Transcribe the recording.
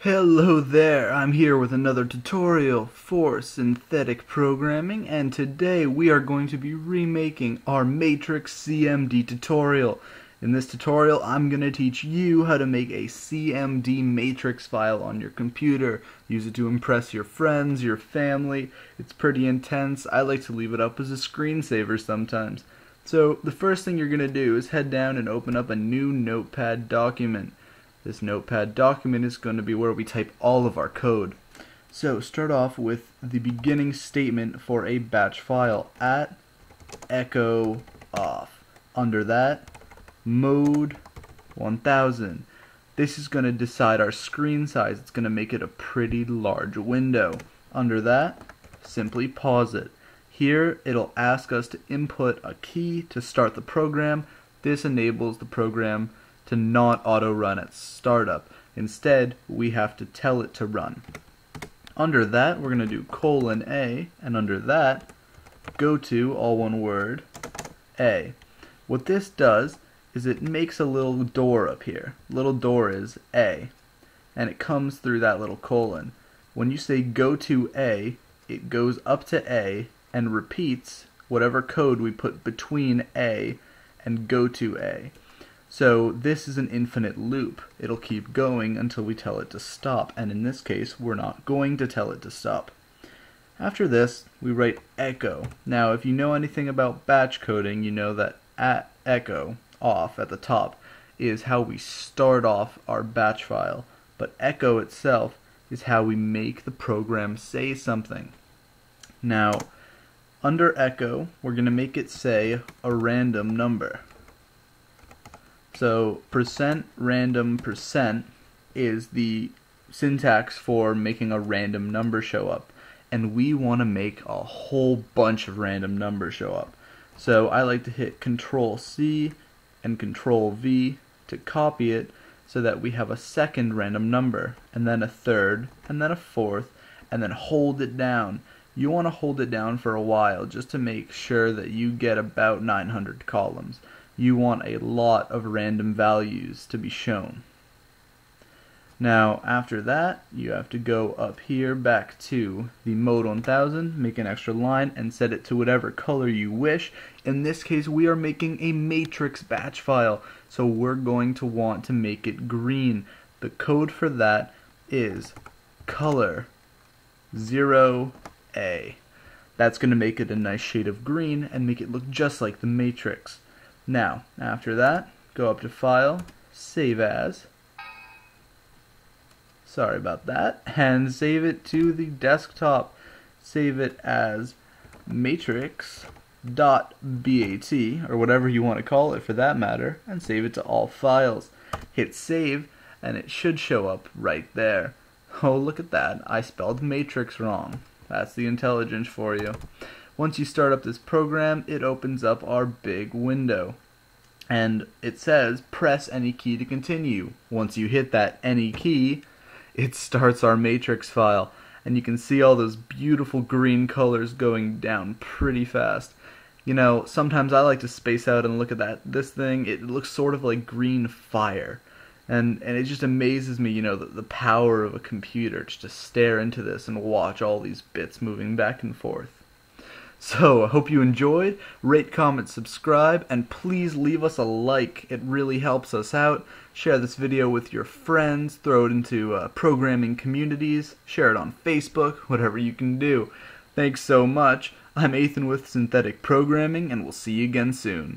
Hello there, I'm here with another tutorial for synthetic programming and today we are going to be remaking our Matrix CMD tutorial. In this tutorial I'm going to teach you how to make a CMD matrix file on your computer. Use it to impress your friends, your family. It's pretty intense. I like to leave it up as a screensaver sometimes. So the first thing you're going to do is head down and open up a new notepad document. This notepad document is going to be where we type all of our code. So start off with the beginning statement for a batch file at echo off. Under that, mode 1000. This is going to decide our screen size. It's going to make it a pretty large window. Under that, simply pause it. Here, it'll ask us to input a key to start the program. This enables the program to not auto run at startup. Instead, we have to tell it to run. Under that, we're going to do colon A, and under that, go to, all one word, A. What this does is it makes a little door up here. Little door is A, and it comes through that little colon. When you say go to A, it goes up to A and repeats whatever code we put between A and go to A. So this is an infinite loop. It'll keep going until we tell it to stop, and in this case, we're not going to tell it to stop. After this, we write echo. Now, if you know anything about batch coding, you know that at echo, off at the top, is how we start off our batch file, but echo itself is how we make the program say something. Now, under echo, we're going to make it say a random number. So percent random percent is the syntax for making a random number show up. And we want to make a whole bunch of random numbers show up. So I like to hit Control C and Control V to copy it so that we have a second random number, and then a third, and then a fourth, and then hold it down. You want to hold it down for a while just to make sure that you get about 900 columns you want a lot of random values to be shown. Now after that you have to go up here back to the mode 1000 make an extra line and set it to whatever color you wish. In this case we are making a matrix batch file so we're going to want to make it green. The code for that is color 0a that's going to make it a nice shade of green and make it look just like the matrix now, after that, go up to File, Save As. Sorry about that. And save it to the desktop. Save it as matrix.bat, or whatever you want to call it for that matter, and save it to all files. Hit Save, and it should show up right there. Oh, look at that. I spelled matrix wrong. That's the intelligence for you. Once you start up this program, it opens up our big window. And it says, press any key to continue. Once you hit that any key, it starts our matrix file. And you can see all those beautiful green colors going down pretty fast. You know, sometimes I like to space out and look at that. This thing, it looks sort of like green fire. And, and it just amazes me, you know, the, the power of a computer to just stare into this and watch all these bits moving back and forth. So, I hope you enjoyed. Rate, comment, subscribe, and please leave us a like. It really helps us out. Share this video with your friends, throw it into uh, programming communities, share it on Facebook, whatever you can do. Thanks so much. I'm Ethan with Synthetic Programming, and we'll see you again soon.